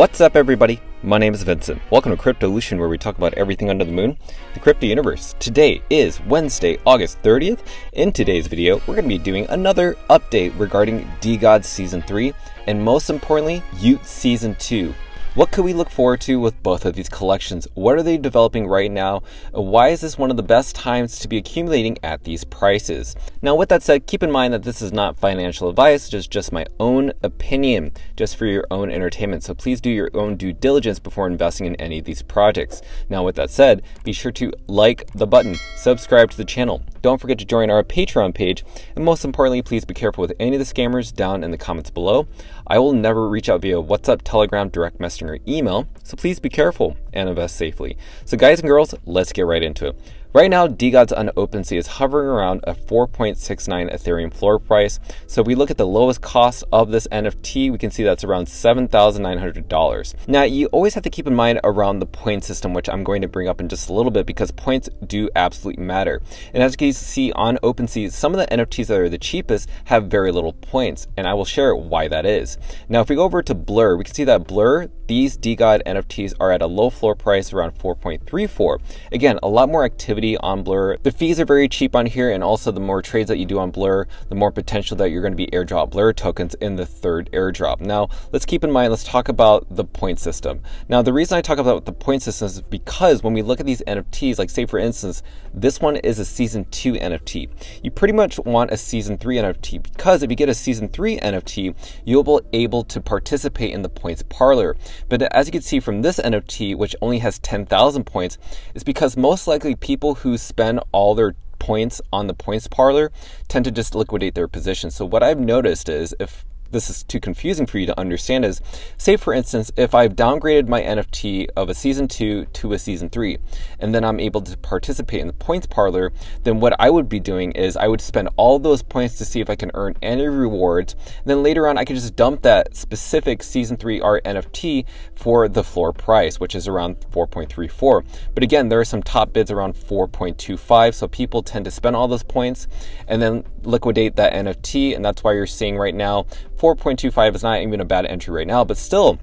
What's up, everybody? My name is Vincent. Welcome to Cryptolution, where we talk about everything under the moon, the crypto universe. Today is Wednesday, August 30th. In today's video, we're going to be doing another update regarding DeGod Season 3, and most importantly, y00t Season 2. What could we look forward to with both of these collections? What are they developing right now? Why is this one of the best times to be accumulating at these prices? Now, with that said, keep in mind that this is not financial advice, just just my own opinion, just for your own entertainment. So please do your own due diligence before investing in any of these projects. Now, with that said, be sure to like the button, subscribe to the channel. Don't forget to join our Patreon page, and most importantly, please be careful with any of the scammers down in the comments below. I will never reach out via WhatsApp, Telegram, direct messaging, or email, so please be careful and invest safely. So, guys and girls, let's get right into it. Right now, DeGods on OpenSea is hovering around a 4.69 Ethereum floor price. So we look at the lowest cost of this NFT, we can see that's around $7,900. Now, you always have to keep in mind around the point system, which I'm going to bring up in just a little bit because points do absolutely matter. And as you can see on OpenSea, some of the NFTs that are the cheapest have very little points, and I will share why that is. Now, if we go over to Blur, we can see that Blur, these DeGod NFTs are at a low floor price around 4.34. Again, a lot more activity activity on Blur. The fees are very cheap on here, and also the more trades that you do on Blur, the more potential that you're going to be airdrop Blur tokens in the third airdrop. Now, let's keep in mind, let's talk about the point system. Now, the reason I talk about the point system is because when we look at these NFTs, like say for instance, this one is a season two NFT. You pretty much want a season three NFT because if you get a season three NFT, you'll be able to participate in the points parlor. But as you can see from this NFT, which only has 10,000 points, is because most likely people people who spend all their points on the points parlor tend to just liquidate their position. So what I've noticed is if this is too confusing for you to understand is say for instance if I've downgraded my NFT of a season 2 to a season 3 and then I'm able to participate in the points parlor then what I would be doing is I would spend all those points to see if I can earn any rewards. And then later on I could just dump that specific season 3 art NFT for the floor price which is around 4.34 but again there are some top bids around 4.25 so people tend to spend all those points and then liquidate that NFT and that's why you're seeing right now 4.25 is not even a bad entry right now, but still,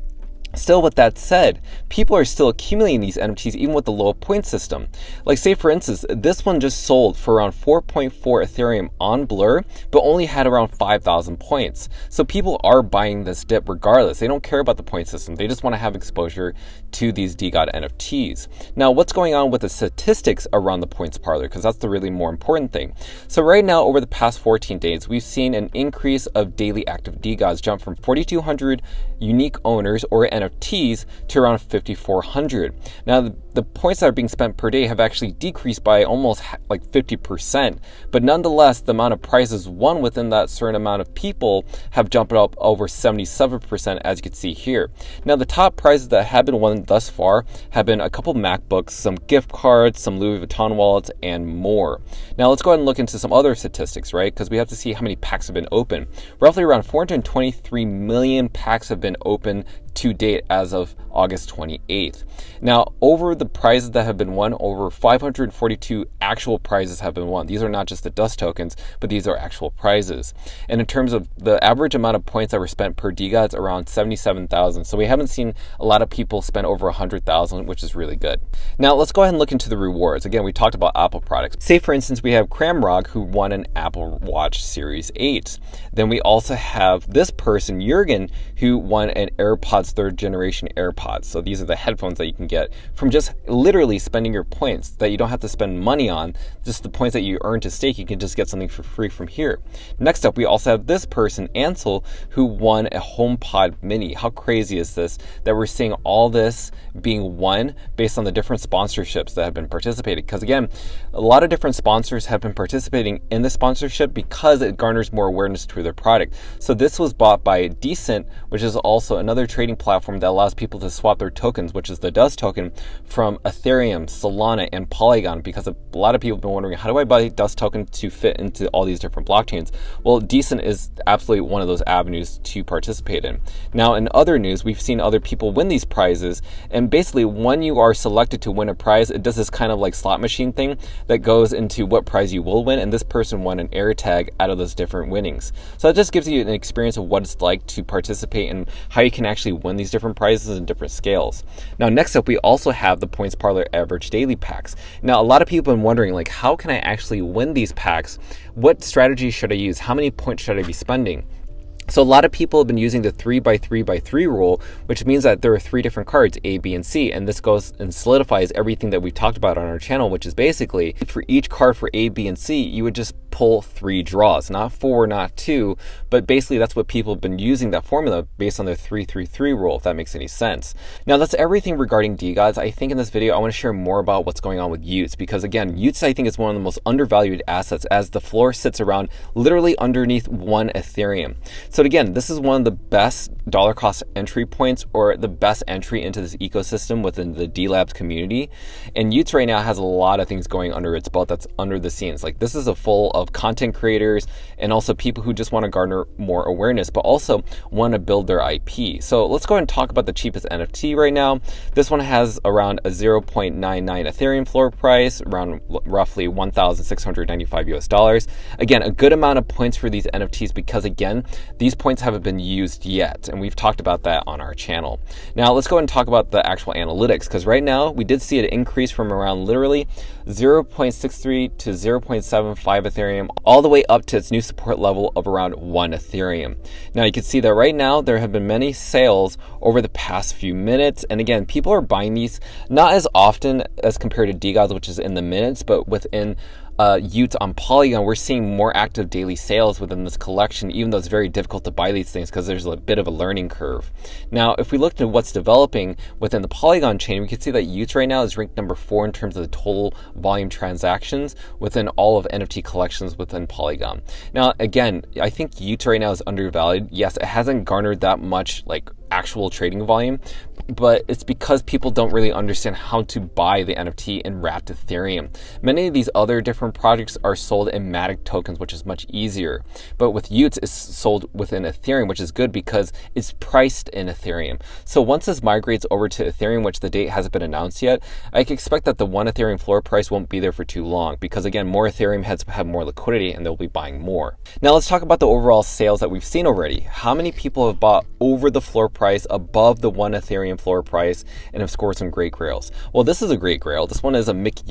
Still, with that said, people are still accumulating these NFTs even with the low point system. Like, say for instance, this one just sold for around 4.4 Ethereum on Blur, but only had around 5,000 points. So people are buying this dip regardless. They don't care about the point system. They just want to have exposure to these DeGod NFTs. Now, what's going on with the statistics around the points parlor? Because that's the really more important thing. So right now, over the past 14 days, we've seen an increase of daily active DeGods jump from 4,200 unique owners or NFTs to around 5,400. Now, the, the, points that are being spent per day have actually decreased by almost like 50%, but nonetheless, the amount of prizes won within that certain amount of people have jumped up over 77%, as you can see here. Now, the top prizes that have been won thus far have been a couple MacBooks, some gift cards, some Louis Vuitton wallets, and more. Now, let's go ahead and look into some other statistics, right? Because we have to see how many packs have been open. Roughly around 423 million packs have been open to date as of August 28th. Now, over the prizes that have been won, over 542 actual prizes have been won. These are not just the dust tokens, but these are actual prizes. And in terms of the average amount of points that were spent per DeGod, it's around 77,000. So we haven't seen a lot of people spend over 100,000, which is really good. Now, let's go ahead and look into the rewards. Again, we talked about Apple products. Say, for instance, we have Cramrog, who won an Apple Watch Series 8. Then we also have this person, Jurgen, who won an AirPods AirPods third generation AirPods. So these are the headphones that you can get from just literally spending your points that you don't have to spend money on, just the points that you earn to stake. You can just get something for free from here. Next up, we also have this person, Ansel, who won a HomePod Mini. How crazy is this that we're seeing all this being won based on the different sponsorships that have been participating? Because again, a lot of different sponsors have been participating in the sponsorship because it garners more awareness to their product. So this was bought by Decent, which is also another trading platform that allows people to swap their tokens, which is the Dust token, from Ethereum, Solana, and Polygon. Because a lot of people have been wondering, how do I buy Dust token to fit into all these different blockchains? Well, Decent is absolutely one of those avenues to participate in. Now, in other news, we've seen other people win these prizes, and basically, when you are selected to win a prize, it does this kind of like slot machine thing that goes into what prize you will win, and this person won an air tag out of those different winnings. So that just gives you an experience of what it's like to participate and how you can actually win these different prizes in different scales. Now, next up, we also have the Points Parlor Average Daily Packs. Now, a lot of people have been wondering, like, how can I actually win these packs? What strategy should I use? How many points should I be spending? So a lot of people have been using the three by three by three rule, which means that there are three different cards, A, B, and C, and this goes and solidifies everything that we've talked about on our channel, which is basically for each card for A, B, and C, you would just pull three draws, not four, not two, but basically that's what people have been using that formula based on their 333 rule, if that makes any sense. Now that's everything regarding DeGods. I think in this video I want to share more about what's going on with y00ts because again, y00ts I think is one of the most undervalued assets as the floor sits around literally underneath one Ethereum. So again, this is one of the best dollar cost entry points or the best entry into this ecosystem within the D Labs community. And y00ts right now has a lot of things going under its belt that's under the scenes. Like this is a full of content creators and also people who just want to garner more awareness, but also want to build their IP. So let's go ahead and talk about the cheapest NFT right now. This one has around a 0.99 Ethereum floor price, around roughly 1,695 US dollars. Again, a good amount of points for these NFTs because again, these points haven't been used yet, and we've talked about that on our channel. Now let's go ahead and talk about the actual analytics because right now we did see an increase from around literally 0.63 to 0.75 Ethereum all the way up to its new support level of around 1 Ethereum. Now you can see that right now there have been many sales over the past few minutes. And again, people are buying these not as often as compared to DeGods, which is in the minutes, but within uh, y00ts on Polygon, we're seeing more active daily sales within this collection, even though it's very difficult to buy these things because there's a bit of a learning curve. Now, if we look at what's developing within the Polygon chain, we can see that y00ts right now is ranked number four in terms of the total volume transactions within all of NFT collections within Polygon. Now, again, I think y00ts right now is undervalued. Yes, it hasn't garnered that much like actual trading volume, but it's because people don't really understand how to buy the NFT in wrapped Ethereum. Many of these other different projects are sold in Matic tokens, which is much easier. But with y00ts, it's sold within Ethereum, which is good because it's priced in Ethereum. So once this migrates over to Ethereum, which the date hasn't been announced yet, I expect that the one Ethereum floor price won't be there for too long because again, more Ethereum heads have more liquidity and they'll be buying more. Now let's talk about the overall sales that we've seen already. How many people have bought over the floor price above the one Ethereum floor price and have scored some great grails. Well, this is a great grail. This one is a Mick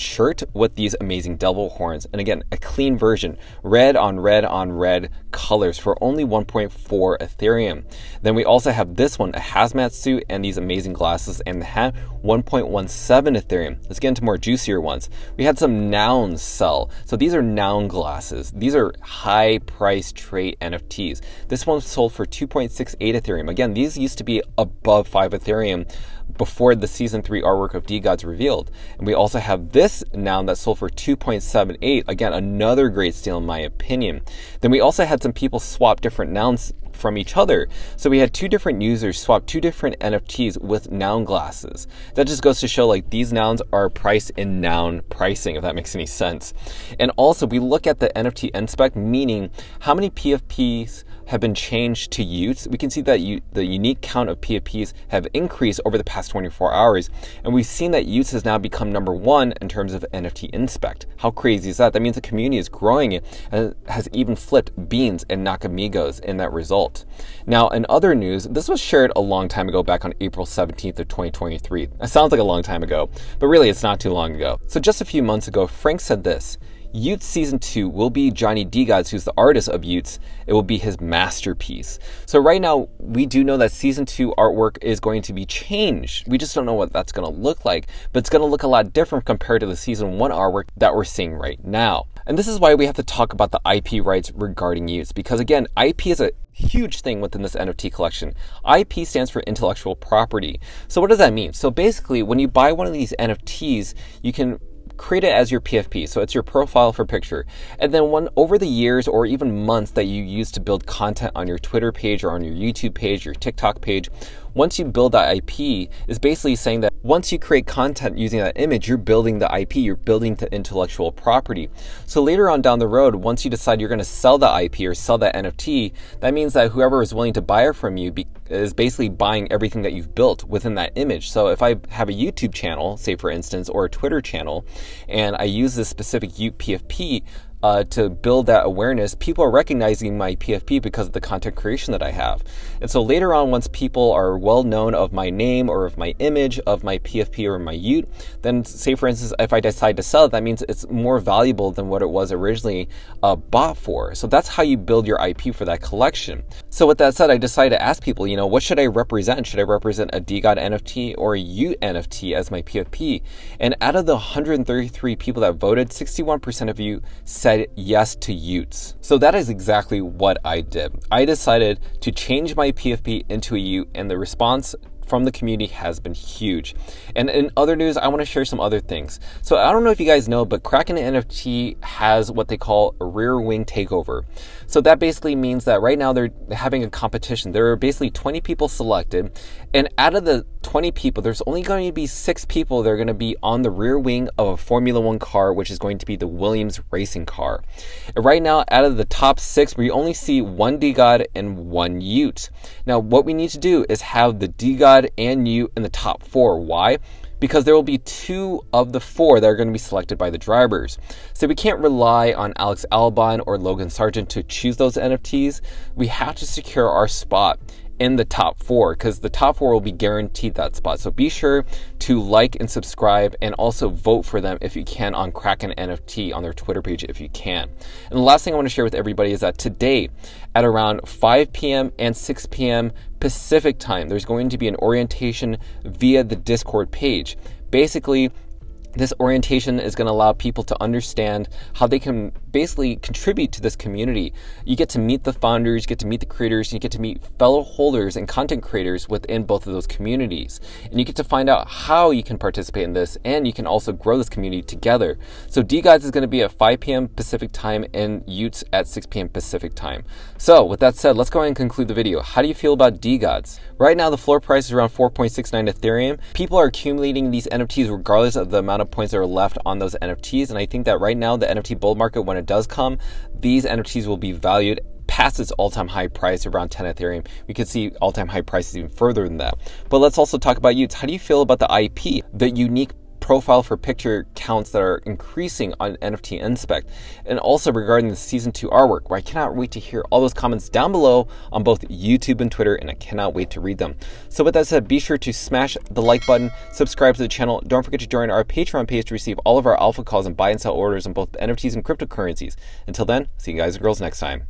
shirt with these amazing devil horns. And again, a clean version, red on red on red colors for only 1.4 Ethereum. Then we also have this one, a hazmat suit and these amazing glasses and the hat, 1.17 Ethereum. Let's get into more juicier ones. We had some nouns sell. So these are noun glasses. These are high price trade NFTs. This one sold for 2.68 Ethereum. Again, these used to be above 5 Ethereum before the season 3 artwork of DeGods revealed. And we also have this noun that sold for 2.78. Again, another great steal in my opinion. Then we also had some people swap different nouns from each other. So we had two different users swap two different NFTs with noun glasses. That just goes to show like these nouns are priced in noun pricing, if that makes any sense. And also we look at the NFT inspect, meaning how many PFPs have been changed to y00ts, we can see that you, the unique count of PFPs have increased over the past 24 hours. And we've seen that y00ts has now become number one in terms of NFT inspect. How crazy is that? That means the community is growing it and has even flipped beans and nakamigos in that result. Now, in other news, this was shared a long time ago back on April 17th of 2023. That sounds like a long time ago, but really it's not too long ago. So just a few months ago, Frank said this, y00ts Season 2 will be Johnny DeGods, who's the artist of y00ts. It will be his masterpiece. So right now, we do know that Season 2 artwork is going to be changed. We just don't know what that's going to look like, but it's going to look a lot different compared to the Season 1 artwork that we're seeing right now. And this is why we have to talk about the IP rights regarding y00ts, because again, IP is a huge thing within this NFT collection. IP stands for intellectual property. So what does that mean? So basically, when you buy one of these NFTs, you can create it as your PFP. So it's your profile for picture. And then when over the years or even months that you use to build content on your Twitter page or on your YouTube page, your TikTok page, once you build that IP, is basically saying that once you create content using that image, you're building the IP, you're building the intellectual property. So later on down the road, once you decide you're going to sell the IP or sell that NFT, that means that whoever is willing to buy it from you is basically buying everything that you've built within that image. So if I have a YouTube channel, say for instance, or a Twitter channel, and I use this specific PFP, uh, to build that awareness, people are recognizing my PFP because of the content creation that I have. And so later on, once people are well known of my name or of my image, of my PFP or my y00t, then say for instance, if I decide to sell it, that means it's more valuable than what it was originally uh, bought for. So that's how you build your IP for that collection. So with that said, I decided to ask people, you know, what should I represent? Should I represent a DeGod NFT or a y00t NFT as my PFP? And out of the 133 people that voted, 61% of you said said yes to y00ts. So that is exactly what I did. I decided to change my PFP into a y00t, and the response from the community has been huge. And in other news, I want to share some other things. So I don't know if you guys know, but Kraken NFT has what they call a rear wing takeover. So that basically means that right now they're having a competition. There are basically 20 people selected, and out of the 20 people, there's only going to be six people that are going to be on the rear wing of a Formula One car, which is going to be the Williams racing car. And right now, out of the top six, we only see one DeGod and one y00t. Now, what we need to do is have the DeGod and y00t in the top four. Why? Because there will be two of the four that are going to be selected by the drivers. So we can't rely on Alex Albon or Logan Sargeant to choose those NFTs. We have to secure our spot in the top four because the top four will be guaranteed that spot. So be sure to like and subscribe and also vote for them if you can on Kraken NFT on their Twitter page if you can. And the last thing I want to share with everybody is that today at around 5 p.m. and 6 p.m. Pacific time, there's going to be an orientation via the Discord page. Basically, this orientation is going to allow people to understand how they can basically contribute to this community. You get to meet the founders, you get to meet the creators, you get to meet fellow holders and content creators within both of those communities. And you get to find out how you can participate in this and you can also grow this community together. So DeGods is going to be at 5 p.m. Pacific time and y00ts at 6 p.m. Pacific time. So with that said, let's go ahead and conclude the video. How do you feel about DeGods? Right now the floor price is around 4.69 Ethereum. People are accumulating these NFTs regardless of the amount of points that are left on those NFTs. And I think that right now the NFT bull market, when it does come, these NFTs will be valued past its all-time high price around 10 Ethereum. We could see all-time high prices even further than that. But let's also talk about y00ts. How do you feel about the IP, the unique profile for picture counts that are increasing on NFT Inspect, and also regarding the season two artwork, where I cannot wait to hear all those comments down below on both YouTube and Twitter, and I cannot wait to read them. So with that said, be sure to smash the like button, subscribe to the channel, don't forget to join our Patreon page to receive all of our alpha calls and buy and sell orders on both NFTs and cryptocurrencies. Until then, see you guys and girls next time.